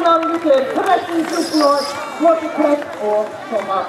18 minuter. Förresten 14 år. Mårten Kläck och Thomas